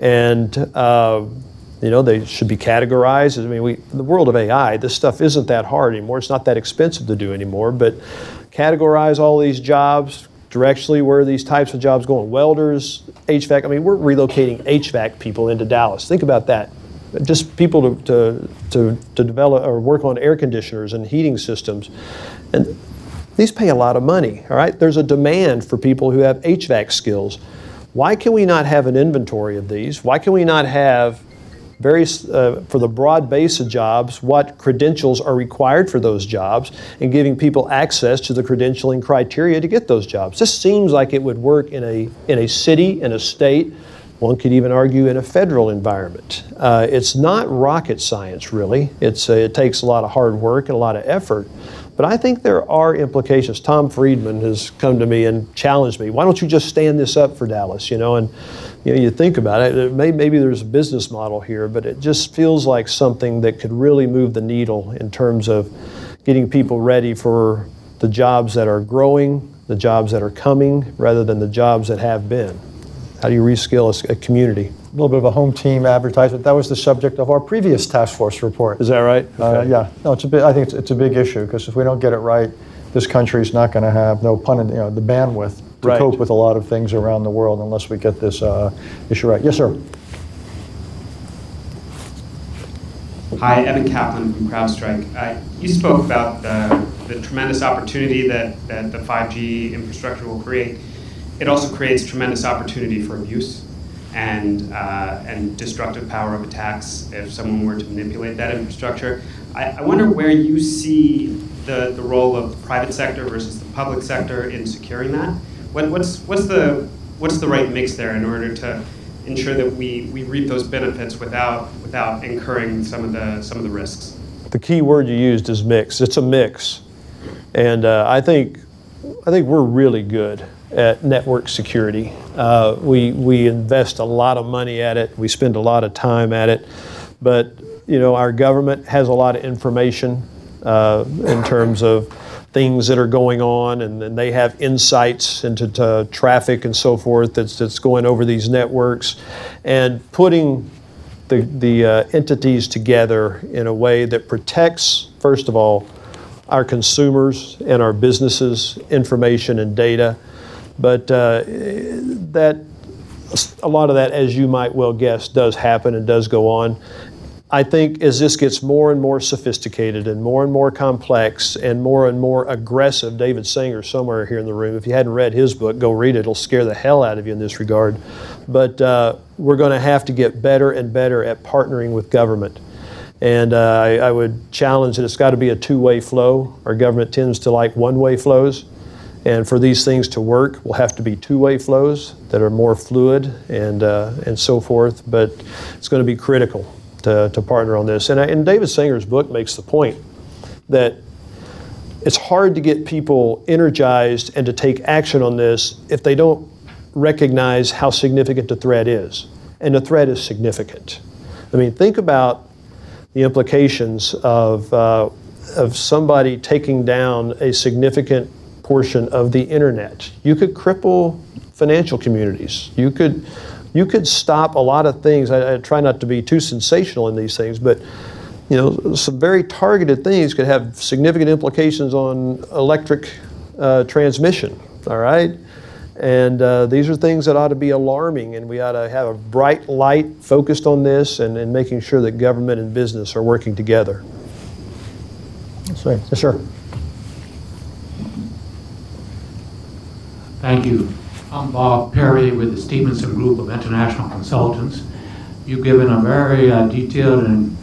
And, uh, you know, they should be categorized. I mean, we, the world of AI, this stuff isn't that hard anymore. It's not that expensive to do anymore, but categorize all these jobs, directionally where are these types of jobs going. Welders, HVAC, I mean, we're relocating HVAC people into Dallas. Think about that just people to, to, to, to, develop or work on air conditioners and heating systems. And these pay a lot of money, all right? There's a demand for people who have HVAC skills. Why can we not have an inventory of these? Why can we not have very, uh, for the broad base of jobs, what credentials are required for those jobs and giving people access to the credentialing criteria to get those jobs? This seems like it would work in a, in a city, in a state, one could even argue in a federal environment. Uh, it's not rocket science, really. It's, uh, it takes a lot of hard work and a lot of effort. But I think there are implications. Tom Friedman has come to me and challenged me. Why don't you just stand this up for Dallas? You know, and you know, you think about it. it may, maybe there's a business model here, but it just feels like something that could really move the needle in terms of getting people ready for the jobs that are growing, the jobs that are coming, rather than the jobs that have been. How do you reskill a, a community? A little bit of a home team advertisement. That was the subject of our previous task force report. Is that right? Uh, yeah. No, it's a big, I think it's, it's a big issue because if we don't get it right, this country is not going to have no pun, in, you know, the bandwidth to Right. cope with a lot of things around the world unless we get this uh, issue right. Yes, sir. Hi, Evan Kaplan from CrowdStrike. Uh, you spoke about the, the tremendous opportunity that, that the 5G infrastructure will create. It also creates tremendous opportunity for abuse and, uh, and destructive power of attacks if someone were to manipulate that infrastructure. I, I wonder where you see the, the role of the private sector versus the public sector in securing that. What, what's, what's, the, what's the right mix there in order to ensure that we, we reap those benefits without, without incurring some of, the, some of the risks? The key word you used is mix. It's a mix. And uh, I think I think we're really good at network security. Uh, we we invest a lot of money at it. We spend a lot of time at it. But you know, our government has a lot of information uh, in terms of things that are going on, and, they have insights into to traffic and so forth that's that's going over these networks, and putting the the uh, entities together in a way that protects, first of all, our consumers and our businesses information and data. But uh, that a lot of that, as you might well guess, does happen and does go on. I think as this gets more and more sophisticated and more and more complex and more and more aggressive, David Sanger somewhere here in the room. If you hadn't read his book, go read it. It'll scare the hell out of you in this regard. But uh, we're going to have to get better and better at partnering with government. And uh, I, I would challenge that it's got to be a two-way flow. Our government tends to like one-way flows. And for these things to work, will have to be two-way flows that are more fluid and, uh, and so forth. But it's going to be critical to, to partner on this. And, I, and David Sanger's book makes the point that it's hard to get people energized and to take action on this if they don't recognize how significant the threat is. And the threat is significant. I mean, think about the implications of, uh, of somebody taking down a significant portion of the internet. You could cripple financial communities. You could, you could stop a lot of things. I, I try not to be too sensational in these things, but you know, some very targeted things could have significant implications on electric uh, transmission. All right. And uh, these are things that ought to be alarming, and we ought to have a bright light focused on this and, and making sure that government and business are working together. Yes, sir. Yes, sir. Thank you. I'm Bob Perry with the Stevenson Group of International Consultants. You've given a very uh, detailed and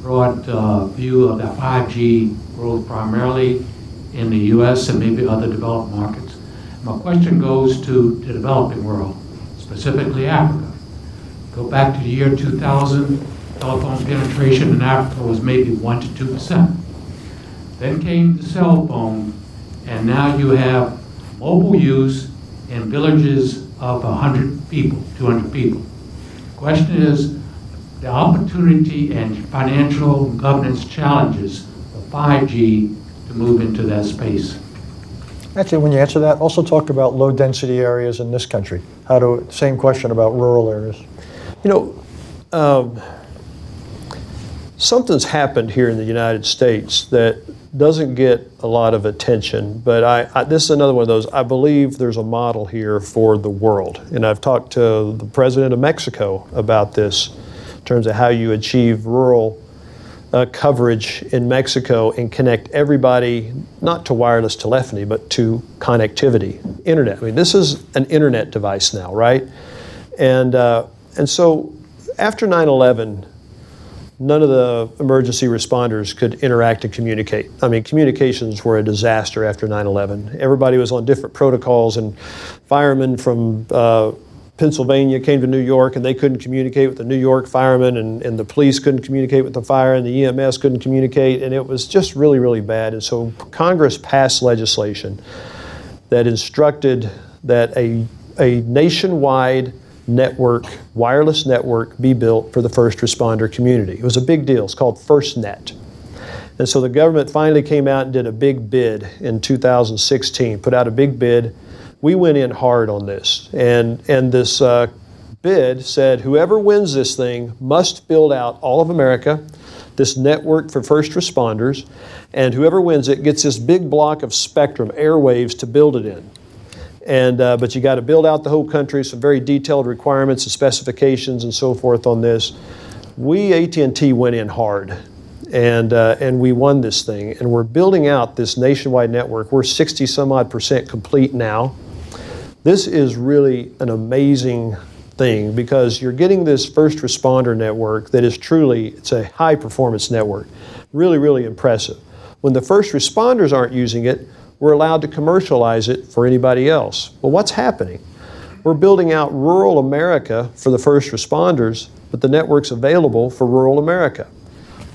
broad uh, view of the 5G growth primarily in the U.S. and maybe other developed markets. My question goes to the developing world, specifically Africa. Go back to the year 2000, telephone penetration in Africa was maybe 1 to 2 percent. Then came the cell phone, and now you have mobile use in villages of 100 people, 200 people. The question is the opportunity and financial governance challenges of 5G to move into that space. Actually, when you answer that, also talk about low density areas in this country. How do, same question about rural areas. You know, um, something's happened here in the United States that doesn't get a lot of attention, but I, I, this is another one of those. I believe there's a model here for the world, and I've talked to the president of Mexico about this in terms of how you achieve rural uh, coverage in Mexico and connect everybody not to wireless telephony but to connectivity, internet. I mean, this is an internet device now, right? And uh, and so after 9/11 none of the emergency responders could interact and communicate. I mean, communications were a disaster after 9 11. Everybody was on different protocols, and firemen from uh, Pennsylvania came to New York and they couldn't communicate with the New York firemen, and, and the police couldn't communicate with the fire, and the EMS couldn't communicate, and it was just really, really bad. And so Congress passed legislation that instructed that a, a nationwide network, wireless network, be built for the first responder community. It was a big deal. It's called FirstNet. And so the government finally came out and did a big bid in 2016, put out a big bid. We went in hard on this. And, and this uh, bid said whoever wins this thing must build out all of America, this network for first responders, and whoever wins it gets this big block of spectrum, airwaves, to build it in. And, uh, but you got to build out the whole country, some very detailed requirements and specifications and so forth on this. We, AT&T, went in hard and, uh, and we won this thing. And we're building out this nationwide network. We're 60 some odd percent complete now. This is really an amazing thing because you're getting this first responder network that is truly, it's a high performance network. Really, really impressive. When the first responders aren't using it, we're allowed to commercialize it for anybody else. Well, what's happening? We're building out rural America for the first responders, but the network's available for rural America.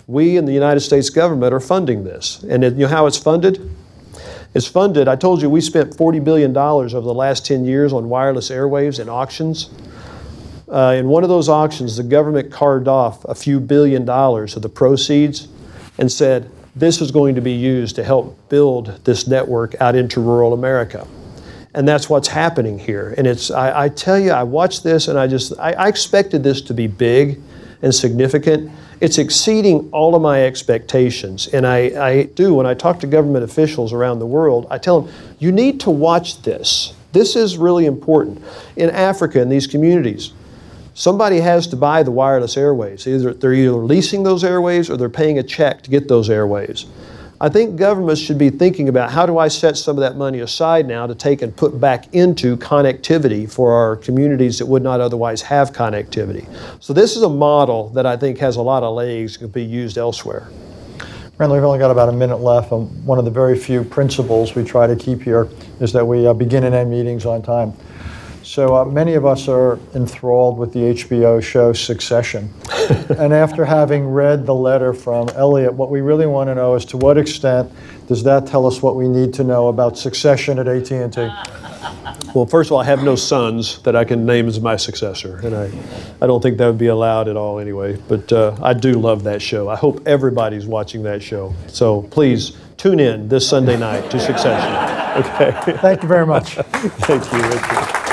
We in the United States government are funding this. And you know how it's funded? It's funded, I told you we spent $40 billion over the last 10 years on wireless airwaves and auctions. Uh, in one of those auctions, the government carved off a few billion dollars of the proceeds and said, this is going to be used to help build this network out into rural America. And that's what's happening here. And it's, I, I tell you, I watched this and I just, I, I expected this to be big and significant. It's exceeding all of my expectations. And I, I do, when I talk to government officials around the world, I tell them, you need to watch this. This is really important. In Africa, in these communities, somebody has to buy the wireless airways. Either they're either leasing those airways or they're paying a check to get those airways. I think governments should be thinking about how do I set some of that money aside now to take and put back into connectivity for our communities that would not otherwise have connectivity. So this is a model that I think has a lot of legs and be used elsewhere. Randall, we've only got about a minute left. and one of the very few principles we try to keep here is that we uh, begin and end meetings on time. So uh, many of us are enthralled with the HBO show Succession. and after having read the letter from Elliot, what we really want to know is to what extent does that tell us what we need to know about succession at AT&T? Well, first of all, I have no sons that I can name as my successor, and I, I don't think that would be allowed at all anyway. But uh, I do love that show. I hope everybody's watching that show. So please tune in this Sunday night to Succession. Okay. Thank you very much. Thank you, Richard.